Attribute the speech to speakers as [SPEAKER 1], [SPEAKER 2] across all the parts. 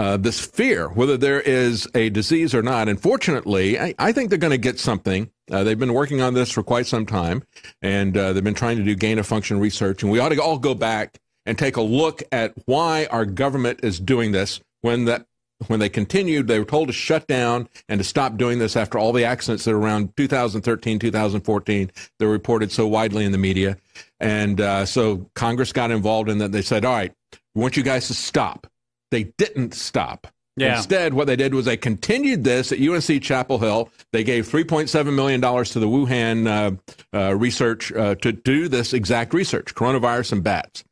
[SPEAKER 1] uh, this fear, whether there is a disease or not. And fortunately, I, I think they're going to get something. Uh, they've been working on this for quite some time, and uh, they've been trying to do gain of function research. And we ought to all go back and take a look at why our government is doing this when that when they continued, they were told to shut down and to stop doing this after all the accidents that around 2013, 2014, they were reported so widely in the media. And uh, so Congress got involved in that. They said, all right, we want you guys to stop. They didn't stop.
[SPEAKER 2] Yeah.
[SPEAKER 1] Instead, what they did was they continued this at UNC Chapel Hill. They gave $3.7 million to the Wuhan uh, uh, research uh, to do this exact research, coronavirus and bats.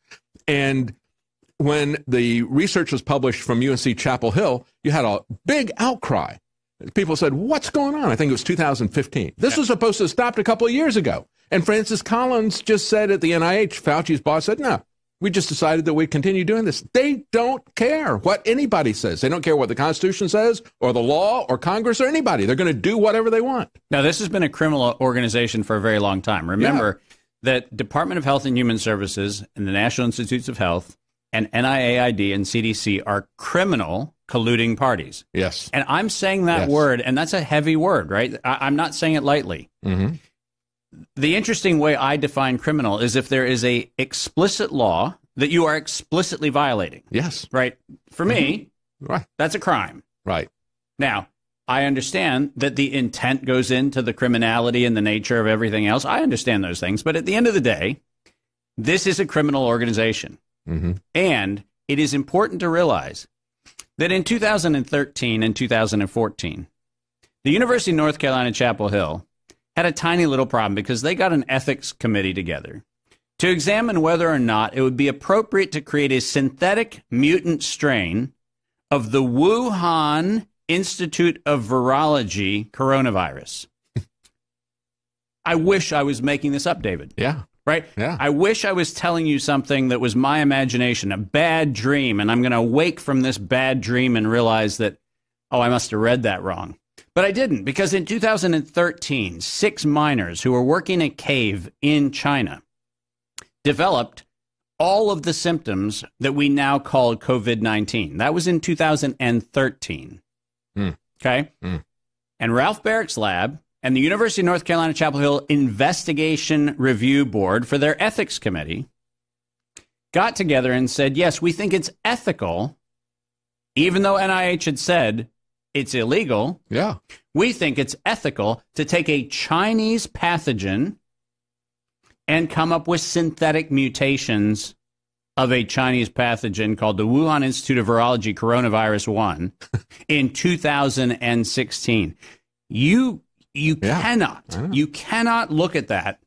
[SPEAKER 1] And when the research was published from UNC Chapel Hill, you had a big outcry. People said, What's going on? I think it was 2015. This was supposed to have stopped a couple of years ago. And Francis Collins just said at the NIH, Fauci's boss said, No, we just decided that we'd continue doing this. They don't care what anybody says. They don't care what the Constitution says or the law or Congress or anybody. They're going to do whatever they want.
[SPEAKER 2] Now, this has been a criminal organization for a very long time. Remember that Department of Health and Human Services and the National Institutes of Health and NIAID and CDC are criminal colluding parties.
[SPEAKER 1] Yes.
[SPEAKER 2] And I'm saying that
[SPEAKER 1] Yes.
[SPEAKER 2] word, and that's a heavy word, right? I, I'm not saying it lightly.
[SPEAKER 1] hmm
[SPEAKER 2] The interesting way I define criminal is if there is a explicit law that you are explicitly violating,
[SPEAKER 1] Yes.
[SPEAKER 2] right? For me,
[SPEAKER 1] Right.
[SPEAKER 2] that's a crime.
[SPEAKER 1] Right.
[SPEAKER 2] Now, I understand that the intent goes into the criminality and the nature of everything else. I understand those things. But at the end of the day, this is a criminal organization.
[SPEAKER 1] hmm
[SPEAKER 2] And it is important to realize that in 2013 and 2014, the University of North Carolina Chapel Hill had a tiny little problem because they got an ethics committee together to examine whether or not it would be appropriate to create a synthetic mutant strain of the Wuhan Institute of Virology coronavirus. I wish I was making this up, David
[SPEAKER 1] Yeah.
[SPEAKER 2] right?
[SPEAKER 1] Yeah.
[SPEAKER 2] I wish I was telling you something that was my imagination, a bad dream, and I'm going to wake from this bad dream and realize that, oh, I must have read that wrong. But I didn't, because in 2013, six miners who were working a cave in China developed all of the symptoms that we now call COVID 19. That was in 2013.
[SPEAKER 1] Hmm.
[SPEAKER 2] Okay.
[SPEAKER 1] Hmm.
[SPEAKER 2] And Ralph Baric's lab and the University of North Carolina Chapel Hill Investigation Review Board for their ethics committee got together and said, yes, we think it's ethical, even though NIH had said it's illegal.
[SPEAKER 1] Yeah.
[SPEAKER 2] We think it's ethical to take a Chinese pathogen and come up with synthetic mutations of a Chinese pathogen called the Wuhan Institute of Virology coronavirus 1 in 2016. You you
[SPEAKER 1] Yeah,
[SPEAKER 2] cannot you cannot look at that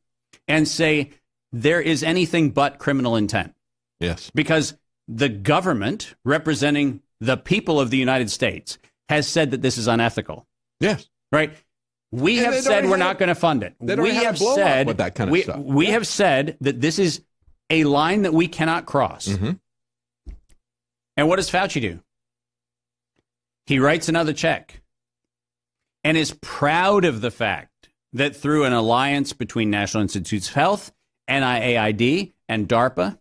[SPEAKER 2] and say there is anything but criminal intent
[SPEAKER 1] Yes.
[SPEAKER 2] because the government representing the people of the United States has said that this is unethical
[SPEAKER 1] Yes.
[SPEAKER 2] right? We
[SPEAKER 1] And
[SPEAKER 2] have said we're
[SPEAKER 1] had
[SPEAKER 2] not going to fund it. We have
[SPEAKER 1] blow-up
[SPEAKER 2] said
[SPEAKER 1] with that kind of
[SPEAKER 2] we,
[SPEAKER 1] stuff.
[SPEAKER 2] we
[SPEAKER 1] Yeah.
[SPEAKER 2] have said that this is a line that we cannot cross.
[SPEAKER 1] Mhm.
[SPEAKER 2] And what does Fauci do? He writes another check and is proud of the fact that through an alliance between National Institutes of Health, NIAID, and DARPA,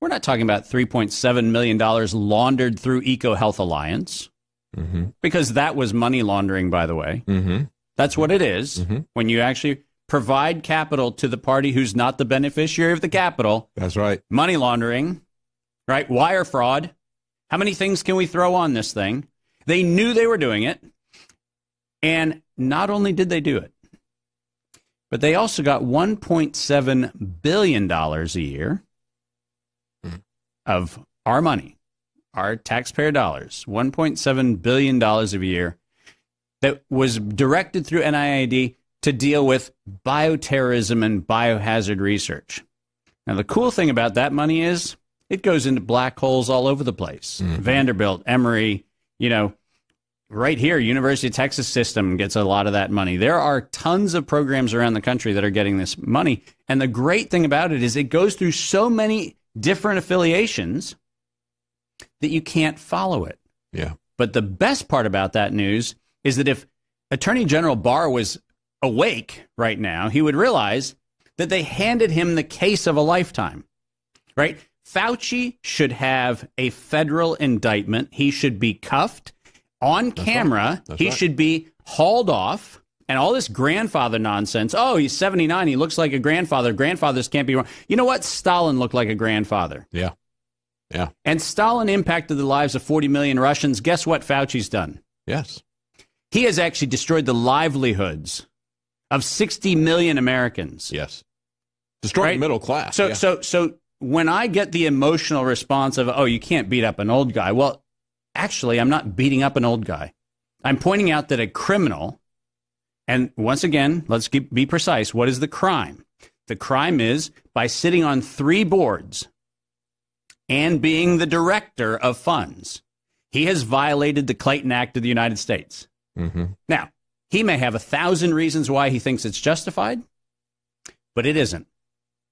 [SPEAKER 2] we're not talking about $3.7 million laundered through EcoHealth Alliance,
[SPEAKER 1] Mm-hmm.
[SPEAKER 2] because that was money laundering, by the way.
[SPEAKER 1] Mm-hmm.
[SPEAKER 2] That's what it is.
[SPEAKER 1] Mhm.
[SPEAKER 2] when you actually provide capital to the party who's not the beneficiary of the capital.
[SPEAKER 1] That's right.
[SPEAKER 2] Money laundering, right? Wire fraud. How many things can we throw on this thing? They knew they were doing it. And not only did they do it, but they also got $1.7 billion a year of our money, our taxpayer dollars, $1.7 billion a year that was directed through NIAID to deal with bioterrorism and biohazard research. Now, the cool thing about that money is it goes into black holes all over the place. Mm-hmm. Vanderbilt, Emory, you know, right here, University of Texas system gets a lot of that money. There are tons of programs around the country that are getting this money. And the great thing about it is it goes through so many different affiliations that you can't follow it.
[SPEAKER 1] Yeah.
[SPEAKER 2] But the best part about that news is that if Attorney General Barr was awake right now, he would realize that they handed him the case of a lifetime, right? Fauci should have a federal indictment. He should be cuffed on camera.
[SPEAKER 1] That's
[SPEAKER 2] he
[SPEAKER 1] right.
[SPEAKER 2] should be hauled off. And all this grandfather nonsense. Oh, he's 79. He looks like a grandfather. Grandfathers can't be wrong. You know what? Stalin looked like a grandfather.
[SPEAKER 1] Yeah. Yeah.
[SPEAKER 2] And Stalin impacted the lives of 40 million Russians. Guess what Fauci's done?
[SPEAKER 1] Yes.
[SPEAKER 2] He has actually destroyed the livelihoods of 60 million Americans.
[SPEAKER 1] Yes. Destroying
[SPEAKER 2] Right?
[SPEAKER 1] the middle class.
[SPEAKER 2] So,
[SPEAKER 1] yeah.
[SPEAKER 2] so, so when I get the emotional response of, "Oh, you can't beat up an old guy," well, actually, I'm not beating up an old guy. I'm pointing out that a criminal, and once again, let's keep, be precise. What is the crime? The crime is by sitting on three boards and being the director of funds. He has violated the Clayton Act of the United States.
[SPEAKER 1] hmm
[SPEAKER 2] Now, he may have a thousand reasons why he thinks it's justified, but it isn't.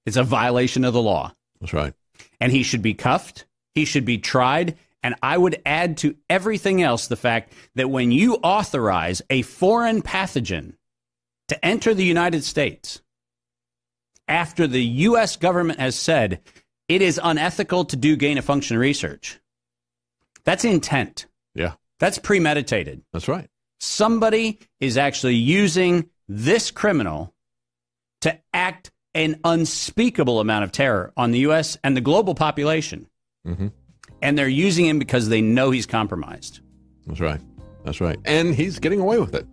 [SPEAKER 2] It's a violation of the law.
[SPEAKER 1] That's right.
[SPEAKER 2] And he should be cuffed. He should be tried. And I would add to everything else the fact that when you authorize a foreign pathogen to enter the United States after the U.S. government has said it is unethical to do gain of function research, that's intent.
[SPEAKER 1] Yeah.
[SPEAKER 2] That's premeditated
[SPEAKER 1] That's right.
[SPEAKER 2] somebody is actually using this criminal to act an unspeakable amount of terror on the U.S. and the global population.
[SPEAKER 1] Mhm.
[SPEAKER 2] And they're using him because they know he's compromised.
[SPEAKER 1] That's right. That's right. And he's getting away with it.